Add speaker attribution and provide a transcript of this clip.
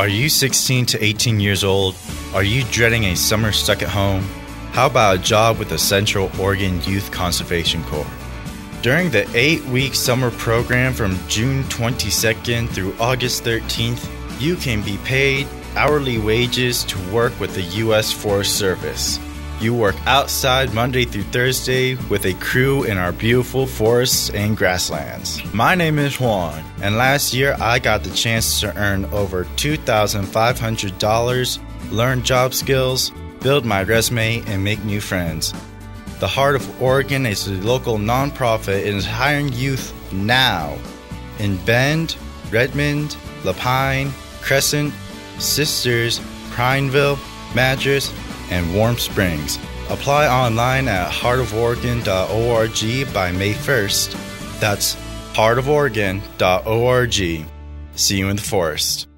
Speaker 1: Are you 16 to 18 years old? Are you dreading a summer stuck at home? How about a job with the Central Oregon Youth Conservation Corps? During the eight week summer program from June 22nd through August 13th, you can be paid hourly wages to work with the U.S. Forest Service. You work outside Monday through Thursday with a crew in our beautiful forests and grasslands. My name is Juan, and last year I got the chance to earn over $2,500, learn job skills, build my resume, and make new friends. The Heart of Oregon is a local nonprofit and is hiring youth now in Bend, Redmond, La Pine, Crescent, Sisters, Prineville, Madras, and Warm Springs. Apply online at heartoforegon.org by May 1st. That's heartoforegon.org. See you in the forest.